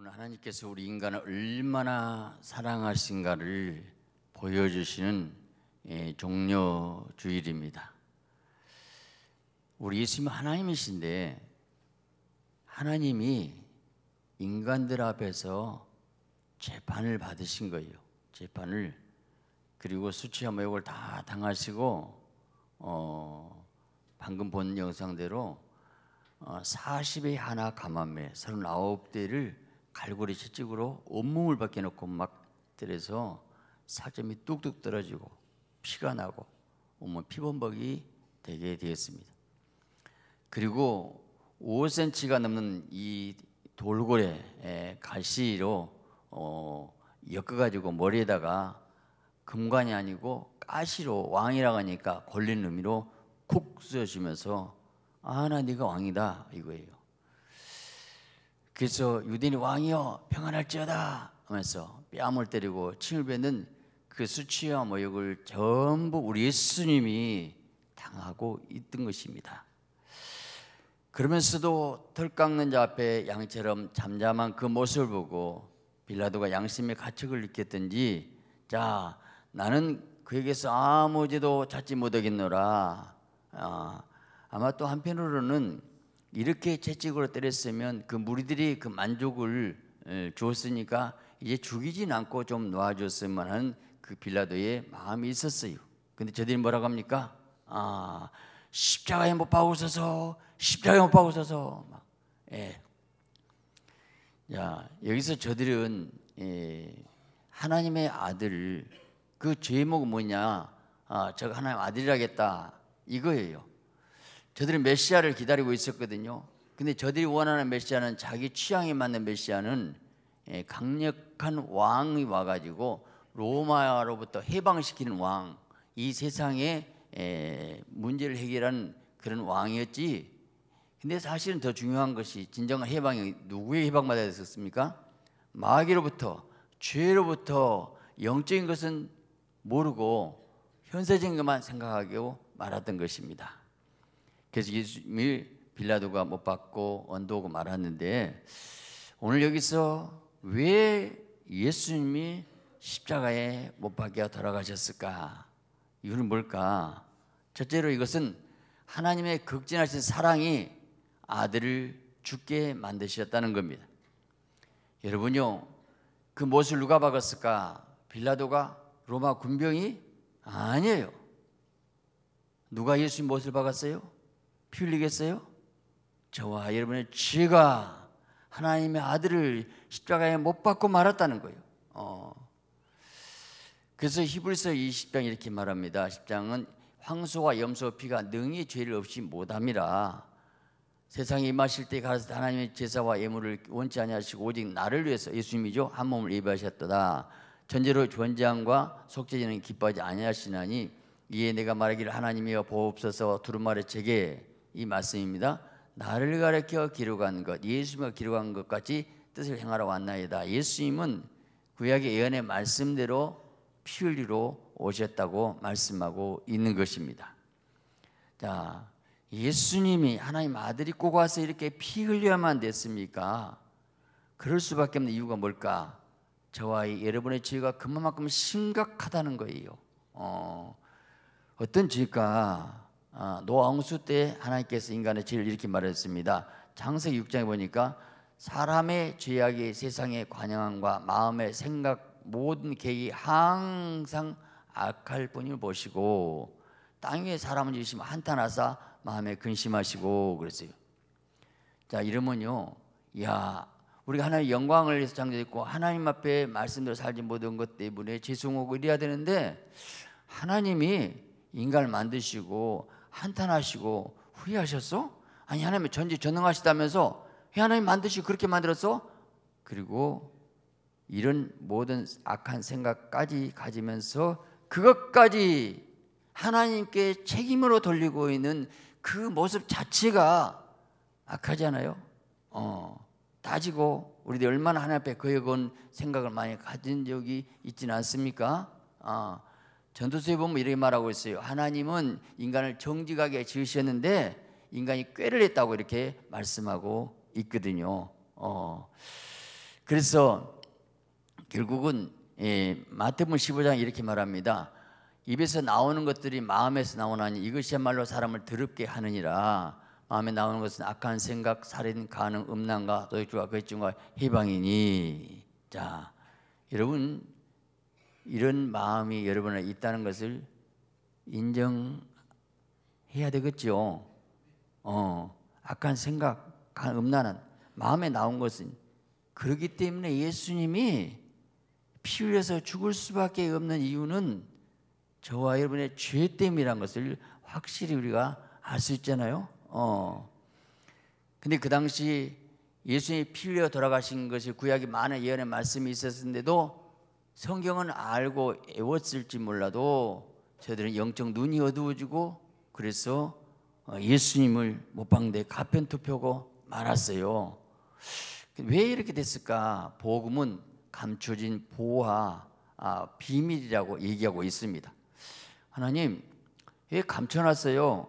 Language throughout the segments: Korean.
오늘 하나님께서 우리 인간을 얼마나 사랑하신가를 보여주시는 예, 종료 주일입니다. 우리 예수님은 하나님이신데 하나님이 인간들 앞에서 재판을 받으신 거예요. 재판을 그리고 수치와 모욕을 다 당하시고 어, 방금 본 영상대로 어, 40의 하나 가만매 39대를 갈고리 채찍으로 온몸을 벗겨놓고 막 때려서 살점이 뚝뚝 떨어지고 피가 나고 온몸 피범벅이 되게 되었습니다. 그리고 5cm가 넘는 이 돌고래 가시로 어, 엮어가지고 머리에다가 금관이 아니고 가시로 왕이라고 하니까 걸린 의미로 쿡 쑤시면서 아나 네가 왕이다 이거예요. 그래서 유대인이 왕이여 평안할지어다 하면서 뺨을 때리고 침을 뱉는 그 수치와 모욕을 전부 우리 예수님이 당하고 있던 것입니다. 그러면서도 털 깎는 자 앞에 양처럼 잠잠한 그 모습을 보고 빌라도가 양심의 가책을 느꼈든지 자 나는 그에게서 아무 죄도 찾지 못하겠노라 아, 아마 또 한편으로는 이렇게 채찍으로 때렸으면 그 무리들이 그 만족을 주었으니까 이제 죽이진 않고 좀 놓아줬으면 하는 그 빌라도의 마음이 있었어요. 근데 저들이 뭐라고 합니까? 아, 십자가에 못 박으셔서 십자가에 못 박으셔서 막 예. 야, 여기서 저들은 예, 하나님의 아들 그 제목은 뭐냐? 아, 저가 하나님 아들이라겠다 이거예요. 저들은 메시아를 기다리고 있었거든요. 근데 저들이 원하는 메시아는 자기 취향에 맞는 메시아는 예, 강력한 왕이 와가지고 로마로부터 해방시키는 왕, 이 세상에 예, 문제를 해결하는 그런 왕이었지. 근데 사실은 더 중요한 것이 진정한 해방이 누구의 해방받아야 됐었습니까? 마귀로부터 죄로부터 영적인 것은 모르고 현세적인 것만 생각하고 말았던 것입니다. 그래서 예수님이 빌라도가 못 받고 언도고 말았는데 오늘 여기서 왜 예수님이 십자가에 못 박혀 돌아가셨을까? 이유는 뭘까? 첫째로 이것은 하나님의 극진하신 사랑이 아들을 죽게 만드셨다는 겁니다. 여러분요, 그 못을 누가 박았을까? 빌라도가 로마 군병이 아니에요. 누가 예수님 못을 박았어요? 피 흘리겠어요? 저와 여러분의 죄가 하나님의 아들을 십자가에 못 박고 말았다는 거예요. 어. 그래서 히브리서 20장 이렇게 말합니다. 10장은 황소와 염소 피가 능히 죄를 없이 못함이라 세상에 임하실 때 가서 하나님의 제사와 예물을 원치 아니하시고 오직 나를 위해서 예수님이죠 한 몸을 예배하셨다. 전제로 존재함과 속죄제는 기뻐하지 아니하시나니 이에 내가 말하기를 하나님이여 보옵소서 두루마리 제게 이 말씀입니다. 나를 가르쳐 기록한 것, 예수님과 기록한 것 같이 뜻을 행하러 왔나이다. 예수님은 구약의 예언의 말씀대로 피 흘리러 오셨다고 말씀하고 있는 것입니다. 자, 예수님이 하나님 아들이 꼭 와서 이렇게 피 흘려야만 됐습니까? 그럴 수밖에 없는 이유가 뭘까? 저와 여러분의 죄가 그만큼 심각하다는 거예요. 어, 어떤 죄가 아, 노아홍수 때 하나님께서 인간의 죄를 이렇게 말했습니다. 장세기 6장에 보니까 사람의 죄악이 세상의 관영함과 마음의 생각 모든 계획이 항상 악할 뿐임을 보시고 땅 위에 사람을 지으시면 한탄하사 마음에 근심하시고 그랬어요. 자 이러면요, 야 우리가 하나님의 영광을 위해서 창조했고 하나님 앞에 말씀대로 살지 못한 것 때문에 죄송하고 이래야 되는데 하나님이 인간을 만드시고 한탄하시고 후회하셨어? 아니 하나님이 전지 전능하시다면서 하나님 만드시고 그렇게 만들었어? 그리고 이런 모든 악한 생각까지 가지면서 그것까지 하나님께 책임으로 돌리고 있는 그 모습 자체가 악하잖아요. 어, 따지고 우리들 얼마나 하나님 앞에 거역은 생각을 많이 가진 적이 있지는 않습니까? 어, 전도서에 보면 이렇게 말하고 있어요. 하나님은 인간을 정직하게 지으셨는데 인간이 꾀를 했다고 이렇게 말씀하고 있거든요. 어. 그래서 결국은 예, 마태복음 15장 이렇게 말합니다. 입에서 나오는 것들이 마음에서 나오나니 이것이야말로 사람을 더럽게 하느니라. 마음에 나오는 것은 악한 생각, 살인, 가능, 음란과 도둑과 거짓과 해방이니. 자, 여러분 이런 마음이 여러분에 있다는 것을 인정해야 되겠죠. 어, 악한 생각, 음란한 마음에 나온 것은 그렇기 때문에 예수님이 피 흘려서 죽을 수밖에 없는 이유는 저와 여러분의 죄 때문이란 것을 확실히 우리가 알 수 있잖아요. 어. 근데 그 당시 예수님이 피 흘려 돌아가신 것이 구약이 많은 예언의 말씀이 있었는데도 성경은 알고 애웠을지 몰라도 저들은 영적 눈이 어두워지고 그래서 어, 예수님을 못방대 가편 투표고 말았어요. 왜 이렇게 됐을까? 복음은 감춰진 보화, 아, 비밀이라고 얘기하고 있습니다. 하나님, 왜 감춰놨어요?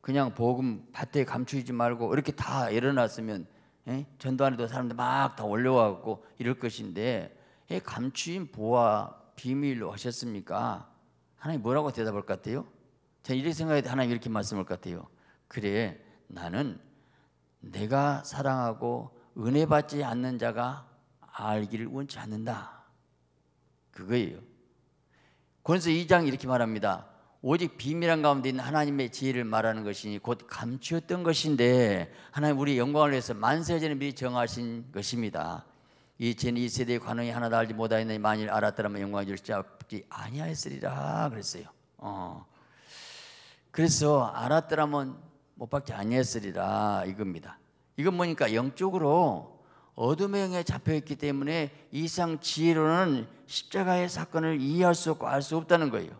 그냥 복음 밭에 감추지 말고 이렇게 다 일어났으면 예? 전도하는데 사람들 막 다 올려와갖고 이럴 것인데 왜 감추인 보화 비밀로 하셨습니까? 하나님 뭐라고 대답할 것 같아요? 제가 이렇게 생각해 하나님 이렇게 말씀할 것 같아요. 그래 나는 내가 사랑하고 은혜 받지 않는 자가 알기를 원치 않는다. 그거예요. 권서 2장 이렇게 말합니다. 오직 비밀한 가운데 있는 하나님의 지혜를 말하는 것이니 곧 감추었던 것인데 하나님 우리 영광을 위해서 만세전에 미리 정하신 것입니다. 이전이 세대의 관원이 하나도 알지 못하였느니 만일 알았더라면 영광을 줄지 아니하였으리라 그랬어요. 어. 그래서 알았더라면 못 받지 아니했으리라 이겁니다. 이건 뭐니까 영적으로 어둠의 영에 잡혀 있기 때문에 이상 지혜로는 십자가의 사건을 이해할 수 없고 알 수 없다는 거예요.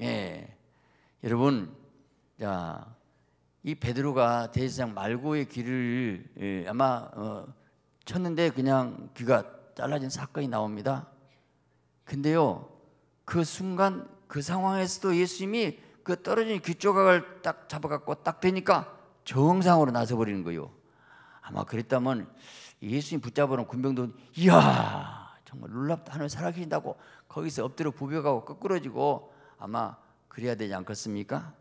예. 여러분, 자, 이 베드로가 대제사장 말고의 길을 예, 아마 어, 쳤는데 그냥 귀가 잘라진 사건이 나옵니다. 근데요, 그 순간 그 상황에서도 예수님이 그 떨어진 귀 조각을 딱 잡아갖고 딱 대니까 정상으로 나서버리는 거예요. 아마 그랬다면 예수님 붙잡아놓은 군병도 이야 정말 놀랍다 하늘 살아계신다고 거기서 엎드려 부벼가고 거꾸러지고 아마 그래야 되지 않겠습니까?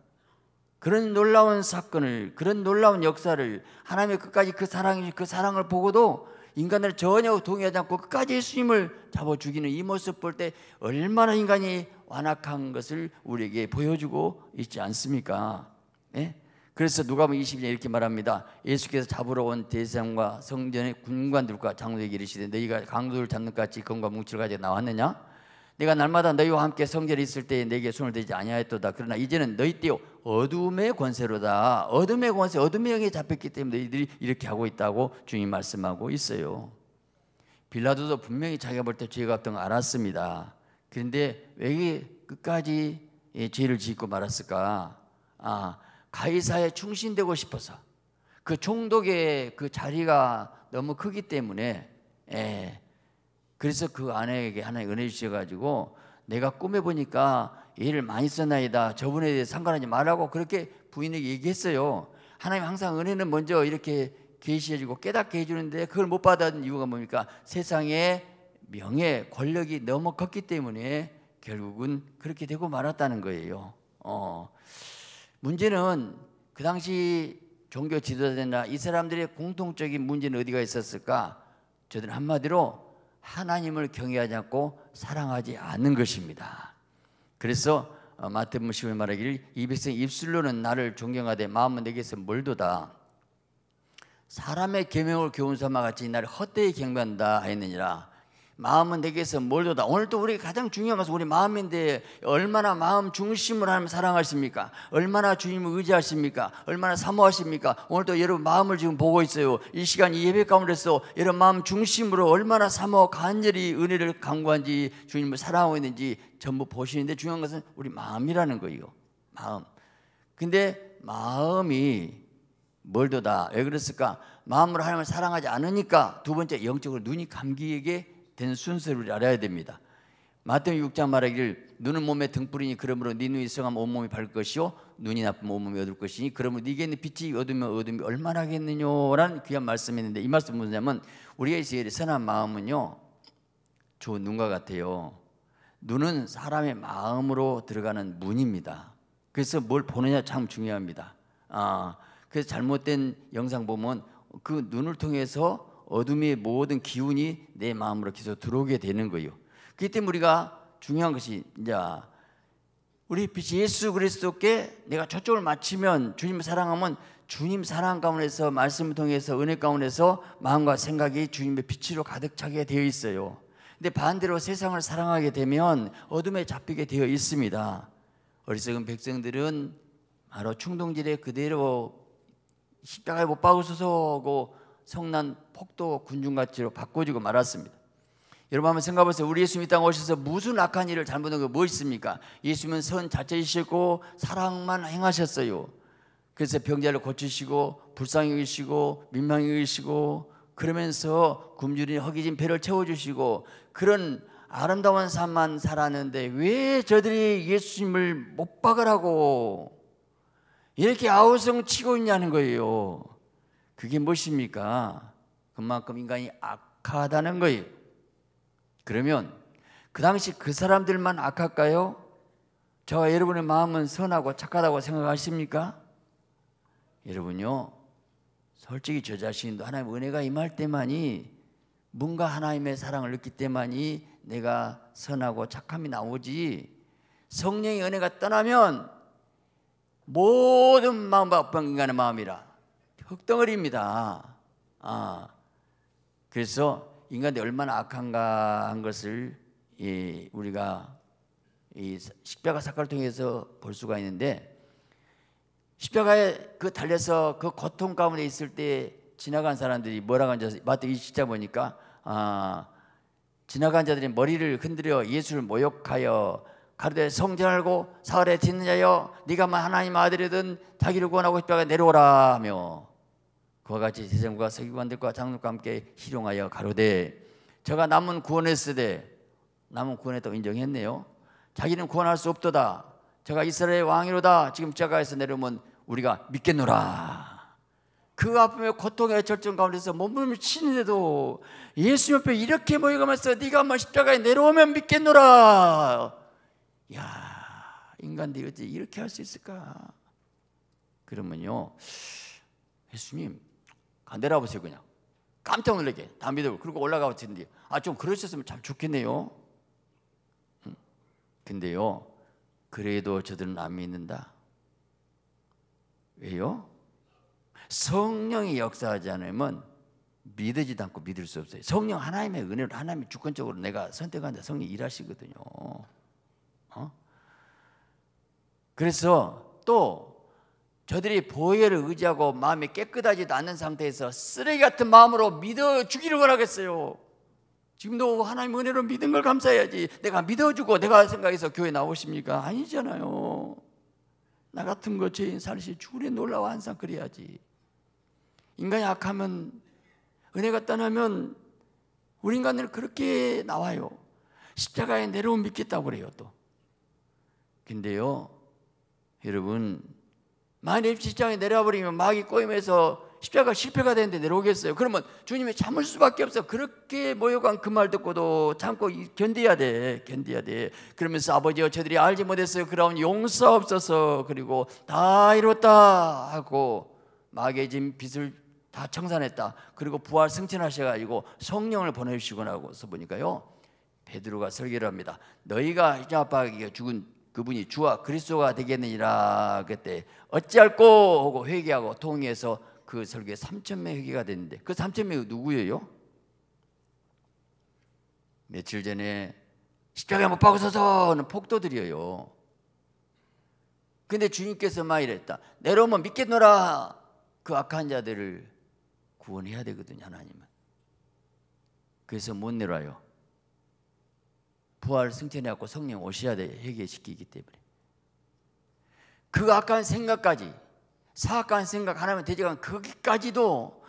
그런 놀라운 사건을 그런 놀라운 역사를 하나님의 끝까지 그 사랑 그 사랑을 보고도 인간을 전혀 동의하지 않고 끝까지 예수님을 잡아 죽이는 이 모습 볼 때 얼마나 인간이 완악한 것을 우리에게 보여주고 있지 않습니까? 예? 그래서 누가복음 20장 이렇게 말합니다. 예수께서 잡으러 온 대상과 성전의 군관들과 장로에게 이르시되 너희가 강도를 잡는 같이 검과 뭉치를 가지고 나왔느냐? 내가 날마다 너희와 함께 성전에 있을 때에 내게 손을 대지 아니하였도다. 그러나 이제는 너희 띠요 어둠의 권세로다. 어둠의 권세, 어둠의 영에 잡혔기 때문에 너희들이 이렇게 하고 있다고 주님 말씀하고 있어요. 빌라도도 분명히 자기가 볼 때 죄가 없던 걸 알았습니다. 그런데 왜 끝까지 죄를 짓고 말았을까? 아, 가이사에 충신되고 싶어서 그 총독의 그 자리가 너무 크기 때문에 예. 그래서 그 아내에게 하나님 은혜 주셔가지고 내가 꿈에 보니까 일을 많이 썼나이다 저분에 대해 상관하지 말라고 그렇게 부인에게 얘기했어요 하나님 항상 은혜는 먼저 이렇게 계시해주고 깨닫게 해주는데 그걸 못 받은 이유가 뭡니까 세상에 명예 권력이 너무 컸기 때문에 결국은 그렇게 되고 말았다는 거예요 어. 문제는 그 당시 종교 지도자나 이 사람들의 공통적인 문제는 어디가 있었을까? 저들은 한마디로 하나님을 경외하지 않고 사랑하지 않는 것입니다. 그래서 어, 마태복음 10을 말하기를 이 백성 입술로는 나를 존경하되 마음은 내게서 멀도다. 사람의 계명을 교훈 삼아 같이 나를 헛되이 경배한다 했느니라. 마음은 내게서 멀도다. 오늘도 우리 가장 중요한 것은 우리 마음인데 얼마나 마음 중심으로 하나님 사랑하십니까? 얼마나 주님을 의지하십니까? 얼마나 사모하십니까? 오늘도 여러분 마음을 지금 보고 있어요. 이 시간 이 예배 가운데서 여러분 마음 중심으로 얼마나 사모 간절히 은혜를 강구한지 주님을 사랑하고 있는지 전부 보시는데 중요한 것은 우리 마음이라는 거예요. 마음. 근데 마음이 멀도다. 왜 그랬을까? 마음으로 하나님을 사랑하지 않으니까 두 번째 영적으로 눈이 감기게 된 순서를 알아야 됩니다. 마태복음 6장 말하기를 눈은 몸에 등불이니 그러므로 네 눈이 성하면 온몸이 밝을 것이요 눈이 나쁘면 온몸이 어두울 것이니 그러므로 네게 있는 빛이 어두면 어둠이 얼마나 하겠느냐라는 귀한 말씀이 있는데 이 말씀은 뭐냐면 우리가 있어야 선한 마음은요 좋은 눈과 같아요. 눈은 사람의 마음으로 들어가는 문입니다. 그래서 뭘 보느냐 참 중요합니다. 아 그래서 잘못된 영상 보면 그 눈을 통해서 어둠의 모든 기운이 내 마음으로 계속 들어오게 되는 거예요. 그렇기 때문에 우리가 중요한 것이 이제 우리 빛이 예수 그리스도께 내가 초점을 맞추면 주님을 사랑하면 주님 사랑 가운데서 말씀을 통해서 은혜 가운데서 마음과 생각이 주님의 빛으로 가득 차게 되어 있어요. 근데 반대로 세상을 사랑하게 되면 어둠에 잡히게 되어 있습니다. 어리석은 백성들은 바로 충동질에 그대로 십자가에 못 박으소서 성난 폭도 군중같이로 바꿔지고 말았습니다. 여러분 한번 생각해 보세요. 우리 예수님 땅 오셔서 무슨 악한 일을 잘못한 거뭐 있습니까? 예수님은 선 자체이시고 사랑만 행하셨어요. 그래서 병자를 고치시고 불쌍히 여기시고 민망히 여기시고 그러면서 굶주린 허기진 배를 채워주시고 그런 아름다운 삶만 살았는데 왜 저들이 예수님을 못 박으라고 이렇게 아우성 치고 있냐는 거예요. 그게 무엇입니까? 그만큼 인간이 악하다는 거예요. 그러면 그 당시 그 사람들만 악할까요? 저와 여러분의 마음은 선하고 착하다고 생각하십니까? 여러분요, 솔직히 저 자신도 하나님 은혜가 임할 때만이 뭔가 하나님의 사랑을 느낄 때만이 내가 선하고 착함이 나오지 성령의 은혜가 떠나면 모든 마음과 인간의 마음이라 흙덩어리입니다. 아, 그래서 인간이 얼마나 악한가 한 것을 이 우리가 이 십자가 사건을 통해서 볼 수가 있는데 십자가에 그 달려서 그 고통 가운데 있을 때 지나간 사람들이 뭐라고 앉아서 마태 20장 보니까 아, 지나간 자들이 머리를 흔들어 예수를 모욕하여 가르되 성전 알고 사흘에 짓는 자여 네가 하나님 아들이든 자기를 구원하고 십자가에 내려오라 하며 그와 같이 세상과 서기관들과 장로과 함께 희롱하여 가로되 저가 남은 구원했으되 남은 구원했다고 인정했네요. 자기는 구원할 수 없도다. 제가 이스라엘 왕이로다. 지금 제가에서 내려오면 우리가 믿겠노라. 그 아픔의 고통의 절정 가운데서 몸을 치는데도 예수 옆에 이렇게 모여가면서 네가 한번 십자가에 내려오면 믿겠노라. 야 인간들이 어찌 이렇게 할 수 있을까? 그러면요 예수님 아, 내려보세요 그냥. 깜짝 놀라게. 다 믿어 그리고 올라가 버티는데 아 좀 그러셨으면 참 좋겠네요. 근데요 그래도 저들은 안 믿는다. 왜요? 성령이 역사하지 않으면 믿어지도 않고 믿을 수 없어요. 성령 하나님의 은혜로 하나님이 주권적으로 내가 선택한다. 성령이 일하시거든요. 어? 그래서 또 저들이 보혈을 의지하고 마음이 깨끗하지도 않는 상태에서 쓰레기 같은 마음으로 믿어 주기를 원하겠어요. 지금도 하나님 은혜로 믿은 걸 감사해야지. 내가 믿어주고 내가 생각해서 교회 나오십니까? 아니잖아요. 나 같은 거 죄인 살시 주에 놀라워 항상 그래야지. 인간이 악하면 은혜가 떠나면 우리 인간들 그렇게 나와요. 십자가에 내려온 믿겠다고 그래요 또. 근데요, 여러분 만일 십자가에 내려와 버리면 마귀 꼬임해서 십자가 실패가 되는데 내려오겠어요. 그러면 주님이 참을 수밖에 없어. 그렇게 모여간 그 말 듣고도 참고 견뎌야 돼. 견뎌야 돼. 그러면서 아버지여 저들이 알지 못했어요. 그러면 용서 없어서 그리고 다 이뤘다 하고 마귀의 진 빛을 다 청산했다. 그리고 부활 승천하셔가지고 성령을 보내주시고 나서 보니까요. 베드로가 설계를 합니다. 너희가 이제 아빠가 죽은 그분이 주와 그리스도가 되겠느니라 그때 어찌할꼬 하고 회개하고 통해서 그 설교에 3천 명 회개가 됐는데 그 3천 명이 누구예요? 며칠 전에 십자가에 못 박으소서는 폭도들이에요. 근데 주님께서 막 이랬다. 내려오면 믿겠노라. 그 악한 자들을 구원해야 되거든요, 하나님은. 그래서 못 내려와요. 부활 승천해갖고 성령 오셔야 돼 회개시키기 때문에 그 악한 생각까지 사악한 생각 하나면 되지만 거기까지도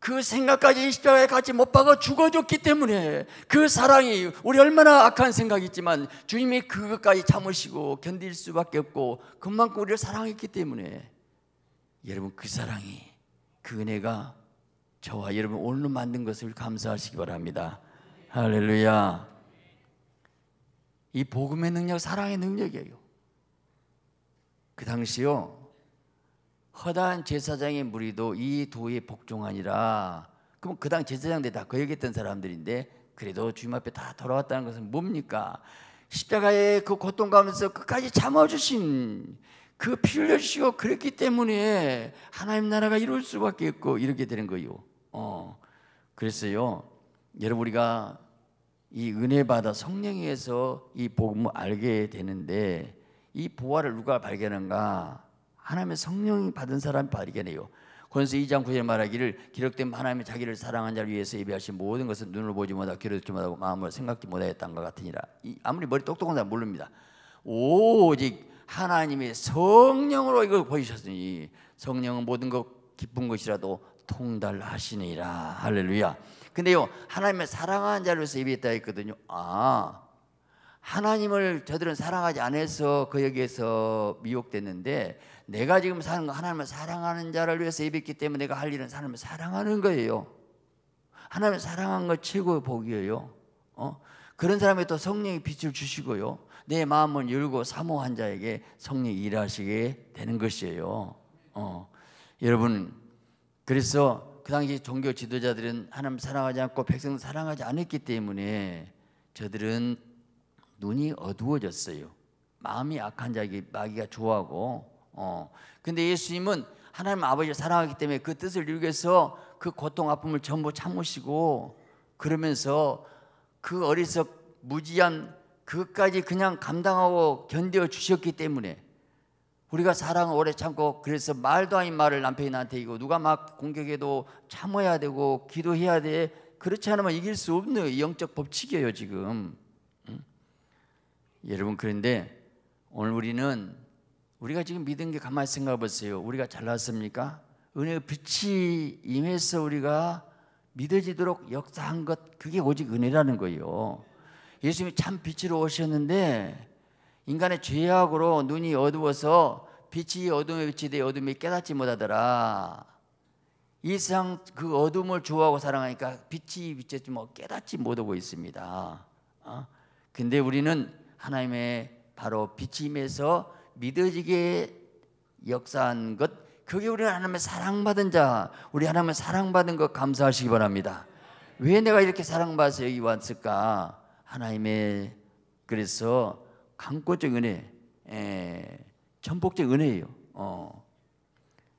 그 생각까지 십자가에 같이 못 박아 죽어줬기 때문에 그 사랑이 우리 얼마나 악한 생각이 있지만 주님이 그것까지 참으시고 견딜 수밖에 없고 그만큼 우리를 사랑했기 때문에 여러분 그 사랑이 그 은혜가 저와 여러분 오늘 만든 것을 감사하시기 바랍니다. 할렐루야. 이 복음의 능력, 사랑의 능력이에요. 그 당시요 허다한 제사장의 무리도 이 도에 복종하니라. 그럼 그 당 제사장들 다 거역했던 사람들인데 그래도 주님 앞에 다 돌아왔다는 것은 뭡니까? 십자가의 그 고통 가면서 끝까지 참아주신 그 피 흘려주시고 그랬기 때문에 하나님 나라가 이룰 수밖에 없고 이렇게 되는 거요. 어, 그랬어요. 여러분 우리가 이 은혜 받아 성령에서 이 복음을 알게 되는데 이 보화를 누가 발견한가? 하나님의 성령이 받은 사람이 발견해요. 권서 2장 9절 말하기를 기록된 하나님의 자기를 사랑한 자를 위해서 예비하신 모든 것은 눈을 보지 못하고 귀를 듣지 못하고 마음으로 생각지 못하였던 것 같으니라. 아무리 머리 똑똑한 사람 모릅니다. 오직 하나님의 성령으로 이걸 보이셨으니 성령은 모든 것 기쁜 것이라도 통달하시니라. 할렐루야. 근데요 하나님의 사랑하는 자를 위해서 예비했다 했거든요. 아 하나님을 저들은 사랑하지 않아서 그 여기에서 미혹됐는데 내가 지금 사는 거 하나님을 사랑하는 자를 위해서 예비했기 때문에 내가 할 일은 하나님을 사랑하는 거예요. 하나님을 사랑한 것 최고의 복이에요. 어? 그런 사람에 또 성령의 빛을 주시고요. 내 마음을 열고 사모한 자에게 성령이 일하시게 되는 것이에요. 어. 여러분 그래서 그 당시 종교 지도자들은 하나님 사랑하지 않고 백성 사랑하지 않았기 때문에 저들은 눈이 어두워졌어요. 마음이 악한 자에게 마귀가 좋아하고 어. 근데 예수님은 하나님 아버지를 사랑하기 때문에 그 뜻을 위해서 그 고통 아픔을 전부 참으시고 그러면서 그 어리석 무지한 그것까지 그냥 감당하고 견뎌 주셨기 때문에 우리가 사랑을 오래 참고 그래서 말도 아닌 말을 남편이 나한테 이고 누가 막 공격해도 참아야 되고 기도해야 돼 그렇지 않으면 이길 수 없는 영적 법칙이에요 지금 응? 여러분 그런데 오늘 우리는 우리가 지금 믿은 게 가만히 생각해 보세요 우리가 잘났습니까? 은혜의 빛이 임해서 우리가 믿어지도록 역사한 것 그게 오직 은혜라는 거예요 예수님이 참 빛으로 오셨는데 인간의 죄악으로 눈이 어두워서 빛이 어둠에 비치되 어둠이 깨닫지 못하더라. 이 세상 그 어둠을 좋아하고 사랑하니까 빛이 비쳤지 뭐 깨닫지 못하고 있습니다. 어? 근데 우리는 하나님의 바로 빛이 임해서 믿어지게 역사한 것 그게 우리 하나님의 사랑받은 자 우리 하나님의 사랑받은 것 감사하시기 바랍니다. 왜 내가 이렇게 사랑받아서 여기 왔을까? 하나님의 그래서 강권적 은혜, 에, 전폭적 은혜예요. 어.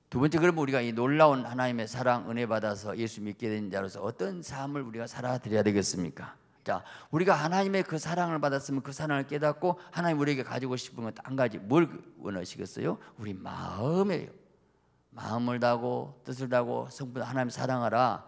두 번째 그러면 우리가 이 놀라운 하나님의 사랑 은혜 받아서 예수 믿게 된 자로서 어떤 삶을 우리가 살아드려야 되겠습니까? 자, 우리가 하나님의 그 사랑을 받았으면 그 사랑을 깨닫고 하나님 우리에게 가지고 싶은 것한 가지 뭘 원하시겠어요? 우리 마음이에요. 마음을 다고 뜻을 다고 성분 하나님 사랑하라.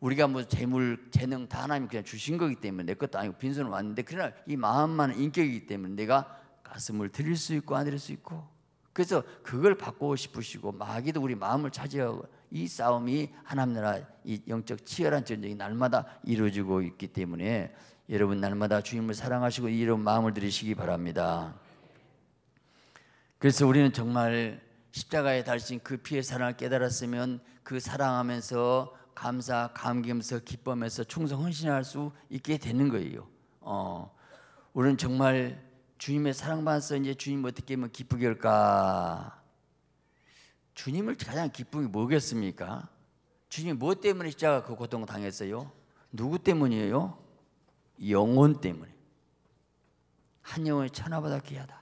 우리가 뭐 재물, 재능 다 하나님 그냥 주신 거기 때문에 내 것도 아니고 빈손으로 왔는데 그러나 이 마음만은 인격이기 때문에 내가 가슴을 드릴 수 있고 안 드릴 수 있고 그래서 그걸 받고 싶으시고 마귀도 우리 마음을 차지하고 이 싸움이 하나님 나라 이 영적 치열한 전쟁이 날마다 이루어지고 있기 때문에 여러분 날마다 주님을 사랑하시고 이런 마음을 들이시기 바랍니다. 그래서 우리는 정말 십자가에 달신 그 피의 사랑을 깨달았으면 그 사랑하면서 감사, 감기면서 기뻐하면서 충성 헌신할 수 있게 되는 거예요. 어, 우리는 정말 주님의 사랑받아서 이제 주님 어떻게 하면 기쁘게 할까? 주님을 가장 기쁜 게 뭐겠습니까? 주님이 뭐 때문에 십자가 그 고통을 당했어요? 누구 때문이에요? 영혼 때문에. 한 영혼이 천하보다 귀하다.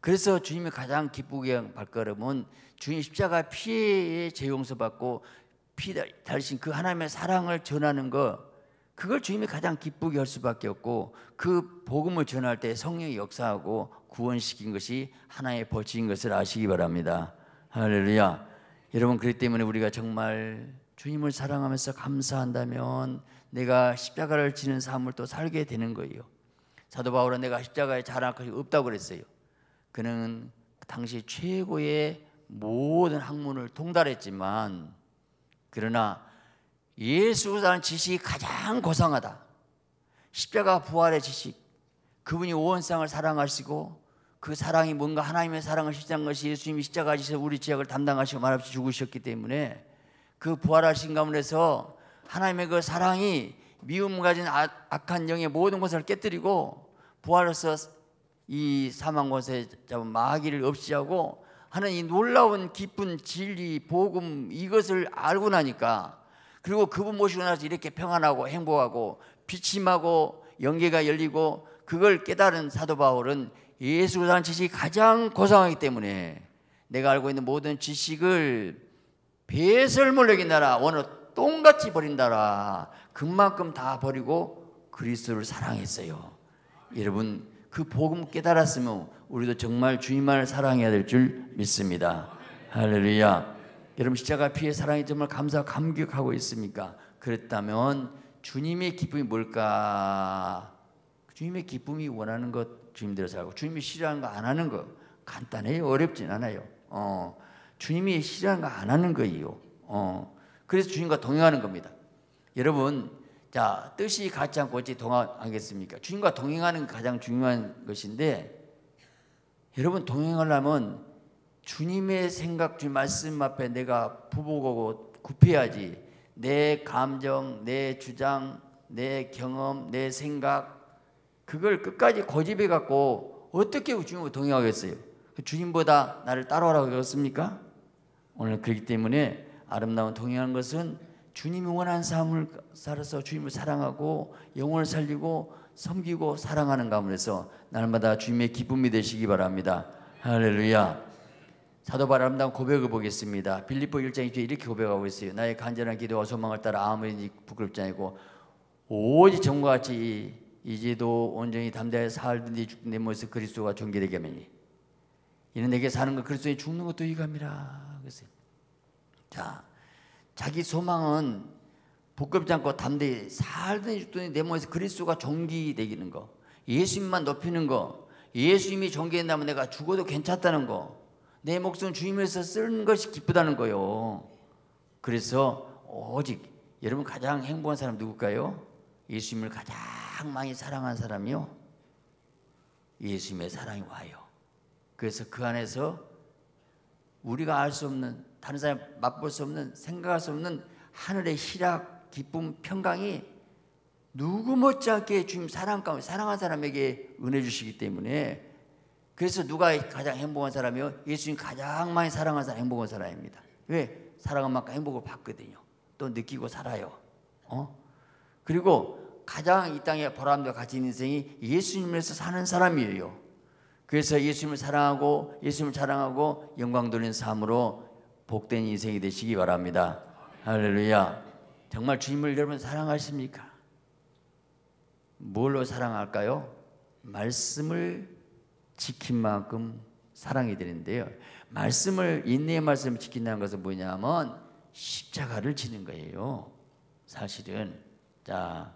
그래서 주님이 가장 기쁘게 한 발걸음은 주님 십자가 피에 죄 용서받고 피 달신 그 하나님의 사랑을 전하는 거 그걸 주님이 가장 기쁘게 할 수밖에 없고 그 복음을 전할 때 성령이 역사하고 구원시킨 것이 하나의 벌칙인 것을 아시기 바랍니다. 할렐루야. 여러분 그렇기 때문에 우리가 정말 주님을 사랑하면서 감사한다면 내가 십자가를 지는 삶을 또 살게 되는 거예요. 사도 바울은 내가 십자가에 자랑할 것이 없다고 그랬어요. 그는 당시 최고의 모든 학문을 통달했지만 그러나 예수라는 지식이 가장 고상하다. 십자가 부활의 지식. 그분이 온 세상을 사랑하시고 그 사랑이 뭔가 하나님의 사랑을 실제한 것이 예수님이 십자가 지서 우리 죄악을 담당하시고 말없이 죽으셨기 때문에 그 부활하신 가운데서 하나님의 그 사랑이 미움 가진 아, 악한 영의 모든 것을 깨뜨리고 부활해서 이 사망 잡은 마귀를 없이하고 하는 이 놀라운 기쁜 진리 복음 이것을 알고 나니까 그리고 그분 모시고 나서 이렇게 평안하고 행복하고 비침하고 영계가 열리고 그걸 깨달은 사도 바울은 예수라는 지식이 가장 고상하기 때문에 내가 알고 있는 모든 지식을 배설물에게 나라 오늘 똥같이 버린다라 그만큼 다 버리고 그리스도를 사랑했어요. 여러분 그 복음 깨달았으면 우리도 정말 주님만을 사랑해야 될 줄 믿습니다 할렐루야 여러분 십자가 피해 사랑이 정말 감사 감격하고 있습니까? 그랬다면 주님의 기쁨이 뭘까? 주님의 기쁨이 원하는 것 주님대로 살고 주님이 싫어하는 거 안 하는 거 간단해요 어렵진 않아요. 어, 주님이 싫어하는 거 안 하는 거예요. 어, 그래서 주님과 동행하는 겁니다. 여러분 자 뜻이 같지 않고 어찌 동행하겠습니까? 주님과 동행하는 가장 중요한 것인데 여러분 동행하려면 주님의 생각, 주님 말씀 앞에 내가 부복하고 굽혀야지. 내 감정, 내 주장, 내 경험, 내 생각 그걸 끝까지 고집해 갖고 어떻게 주님과 동행하겠어요? 그 주님보다 나를 따라오라고 그랬습니까? 오늘 그렇기 때문에 아름다운 동행하는 것은 주님이 원하는 삶을 살아서 주님을 사랑하고 영혼을 살리고 섬기고 사랑하는 가운데서 날마다 주님의 기쁨이 되시기 바랍니다. 할렐루야. 사도 아름다운 고백을 보겠습니다. 빌립보 1장 2절 이렇게 고백하고 있어요. 나의 간절한 기도와 소망을 따라 아무리 부끄럽지 않고 오직 정과 같이 이제도 온전히 담대하여 살든지 죽든 내 모습 그리스도가 존귀되게 하니 이는 내게 사는 것 그리스도에 죽는 것도 이감이라 그랬어요. 자, 자기 소망은 부끄럽지 않고 담대히 살든지 죽든지 내 모습 그리스도가 존귀되기는 거 예수님만 높이는 거 예수님이 존귀된다면 내가 죽어도 괜찮다는 거내 목숨 주님에서 쓰는 것이 기쁘다는 거요. 그래서 오직 여러분 가장 행복한 사람 누굴까요? 예수님을 가장 많이 사랑한 사람이요. 예수님의 사랑이 와요. 그래서 그 안에서 우리가 알 수 없는 다른 사람 맛볼 수 없는 생각할 수 없는 하늘의 희락, 기쁨, 평강이 누구 못지않게 주님 사랑 가운데 사랑한 사람에게 은혜 주시기 때문에 그래서 누가 가장 행복한 사람이요? 예수님 가장 많이 사랑하는 사람 행복한 사람입니다. 왜? 사랑한 만큼 행복을 받거든요. 또 느끼고 살아요. 어? 그리고 가장 이 땅에 보람과 가치 인생이 예수님에서 사는 사람이에요. 그래서 예수님을 사랑하고 예수님을 자랑하고 영광 돌리는 삶으로 복된 인생이 되시기 바랍니다. 할렐루야. 정말 주님을 여러분 사랑하십니까? 뭘로 사랑할까요? 말씀을 지킨 만큼 사랑이 되는데요. 말씀을 인내의 말씀을 지킨다는 것은 뭐냐면 십자가를 지는 거예요. 사실은 자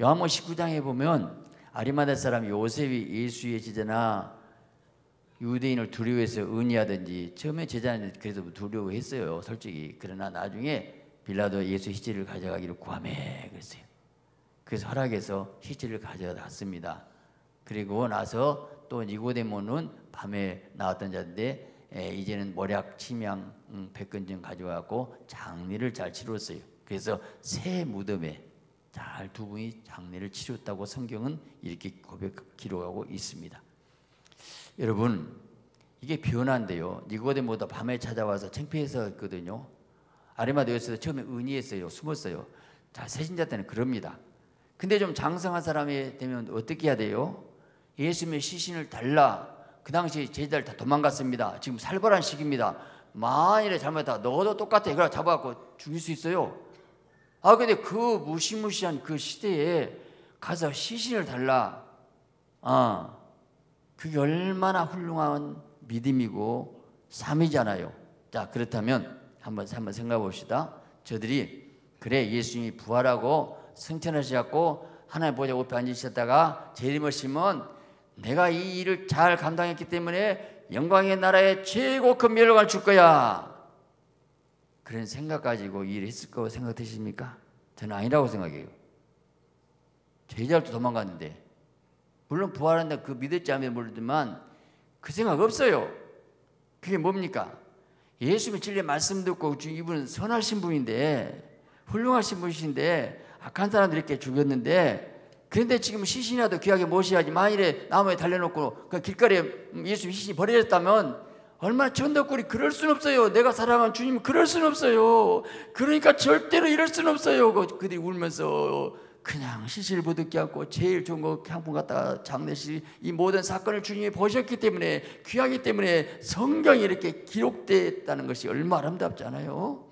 요한복 19장에 보면 아리마다 사람 요셉이 예수의 제자나 유대인을 두려워해서 은희하든지 처음에 제자는 그래도 두려워했어요. 솔직히 그러나 나중에 빌라도 예수 희재를 가져가기를 구하매 그랬어요. 그래서 허락해서 희재를 가져갔습니다. 그리고 나서 또 니고데모는 밤에 나왔던 자인데 에, 이제는 모략, 침양, 음, 백근증 가져와갖고 장례를 잘 치렀어요. 그래서 새 무덤에 잘 두 분이 장례를 치렀다고 성경은 이렇게 고백 기록하고 있습니다. 여러분 이게 변한데요. 니고데모도 밤에 찾아와서 창피해서 했거든요. 아리마도에서 처음에 은희했어요. 숨었어요. 자 세신자 때는 그럽니다. 근데 좀 장성한 사람이 되면 어떻게 해야 돼요? 예수님의 시신을 달라. 그 당시 제자들 다 도망갔습니다. 지금 살벌한 시기입니다. 만일에 잘못했다 너도 똑같아. 그래 잡아갖고 죽일 수 있어요. 아 근데 그 무시무시한 그 시대에 가서 시신을 달라. 아 그게 얼마나 훌륭한 믿음이고 삶이잖아요. 자 그렇다면 한번 한번 생각해 봅시다. 저들이 그래 예수님이 부활하고 승천하셨고 하나님 보좌 옆에 앉으셨다가 심은 내가 이 일을 잘 감당했기 때문에 영광의 나라에 최고 큰 멸망을 줄 거야. 그런 생각 가지고 일했을 거라고 생각되십니까? 저는 아니라고 생각해요. 제자도 도망갔는데 물론 부활한다 그 믿었지 않으면 모르지만 그 생각 없어요. 그게 뭡니까? 예수님의 진리 말씀 듣고 이분은 선하신 분인데 훌륭하신 분이신데 악한 사람들 이렇게 죽였는데 그런데 지금 시신이라도 귀하게 모셔야지 만일에 나무에 달려놓고 그 길거리에 예수 시신이 버려졌다면 얼마나 전덕골이 그럴 순 없어요. 내가 사랑하는 주님 그럴 순 없어요. 그러니까 절대로 이럴 순 없어요. 그- 그들이 울면서 그냥 시실 부득게 않고 제일 좋은 거 향품 갖다가 장례식 이 모든 사건을 주님이 보셨기 때문에 귀하기 때문에 성경이 이렇게 기록됐다는 것이 얼마나 아름답잖아요.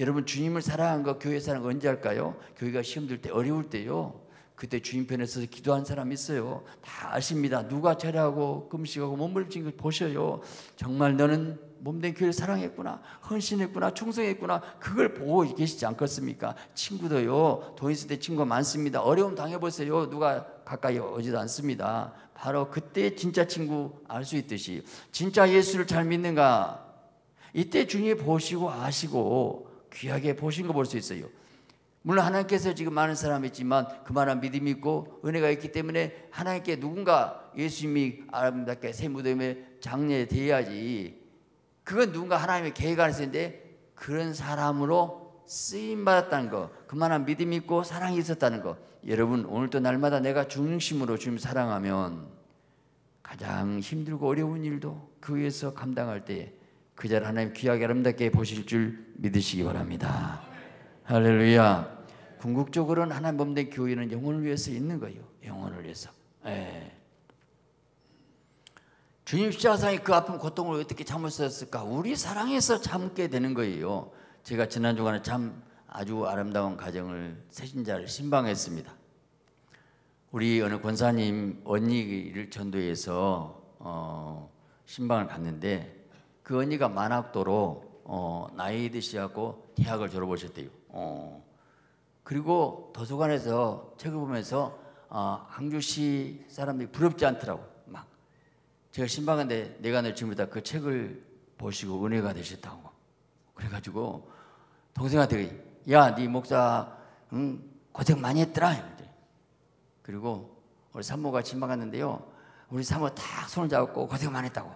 여러분 주님을 사랑한 거 교회 사랑한 거 언제 할까요? 교회가 시험 들 때 어려울 때요. 그때 주님 편에 서서 기도한 사람 있어요. 다 아십니다. 누가 절하고 금식하고 몸부림친 걸 보셔요. 정말 너는 몸된 교회를 사랑했구나, 헌신했구나, 충성했구나. 그걸 보고 계시지 않겠습니까? 친구도요. 돈 있을 때 친구가 많습니다. 어려움 당해보세요. 누가 가까이 오지도 않습니다. 바로 그때 진짜 친구 알 수 있듯이 진짜 예수를 잘 믿는가? 이때 주님이 보시고 아시고 귀하게 보신 거 볼 수 있어요. 물론 하나님께서 지금 많은 사람이 있지만 그만한 믿음이 있고 은혜가 있기 때문에 하나님께 누군가 예수님이 아름답게 새 무덤에 장례돼야지 그건 누군가 하나님의 계획 안에 있는데 그런 사람으로 쓰임 받았다는 거 그만한 믿음이 있고 사랑이 있었다는 거 여러분 오늘도 날마다 내가 중심으로 주님 사랑하면 가장 힘들고 어려운 일도 그 위에서 감당할 때그 자를 하나님 귀하게 아름답게 보실 줄 믿으시기 바랍니다. 할렐루야. 궁극적으로는 하나님 몸된 교회는 영혼을 위해서 있는 거예요. 영혼을 위해서. 예. 주님 십자가상의 그 아픈 고통을 어떻게 참으셨을까? 우리 사랑해서 참게 되는 거예요. 제가 지난 주간에 참 아주 아름다운 가정을 새신자를 신방했습니다. 우리 어느 권사님 언니를 전도해서 어, 신방을 갔는데 그 언니가 만학도로 어, 나이 드시하고 대학을 졸업하셨대요. 어, 그리고 도서관에서 책을 보면서 어, 항주시 사람들이 부럽지 않더라고. 막 제가 신방한데 내가 늘 지금부터 그 책을 보시고 은혜가 되셨다고. 그래가지고 동생한테 야, 네 목사 응, 고생 많이 했더라. 그리고 우리 산모가 신방 갔는데요. 우리 산모 딱 손을 잡고 고생 많이 했다고.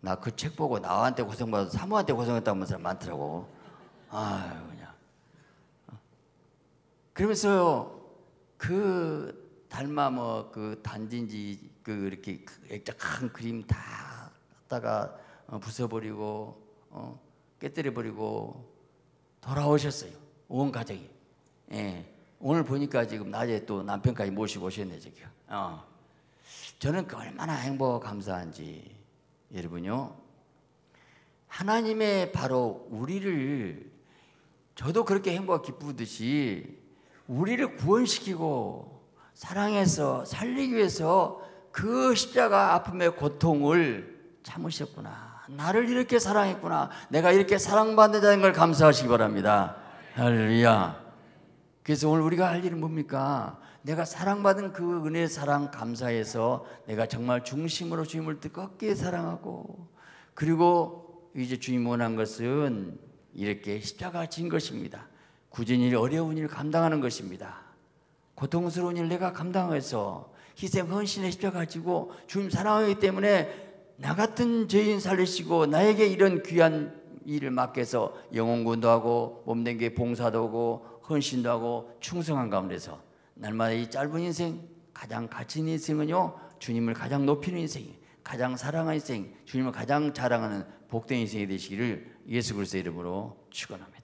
나 그 책 보고 나한테 고생받아서 사모한테 고생했다고 하는 사람 많더라고. 아유 그냥. 그러면서요 그 달마 뭐 그 단진지 그 이렇게 액자큰 그림 다 갖다가 어, 부숴버리고 어, 깨뜨려버리고 돌아오셨어요 온 가족이. 예. 오늘 보니까 지금 낮에 또 남편까지 모시고 오셨네 저기요. 어. 저는 그 얼마나 행복 감사한지 여러분요. 하나님의 바로 우리를 저도 그렇게 행복 기쁘듯이 우리를 구원시키고 사랑해서 살리기 위해서 그 십자가 아픔의 고통을 참으셨구나. 나를 이렇게 사랑했구나. 내가 이렇게 사랑받는다는 걸 감사하시기 바랍니다. 할렐루야. 그래서 오늘 우리가 할 일은 뭡니까? 내가 사랑받은 그 은혜 사랑 감사해서 내가 정말 중심으로 주님을 뜨겁게 사랑하고 그리고 이제 주님 원한 것은 이렇게 십자가 진 것입니다. 굳은 일, 어려운 일 감당하는 것입니다. 고통스러운 일 내가 감당해서 희생 헌신의 십자가 지고 주님 사랑하기 때문에 나 같은 죄인 살리시고 나에게 이런 귀한 일을 맡겨서 영혼군도 하고 몸된 게 봉사도 하고 헌신도 하고 충성한 가운데서 날마다 이 짧은 인생 가장 가치 있는 인생은요 주님을 가장 높이는 인생이 가장 사랑하는 인생 주님을 가장 자랑하는 복된 인생이 되시기를 예수 그리스도의 이름으로 축원합니다.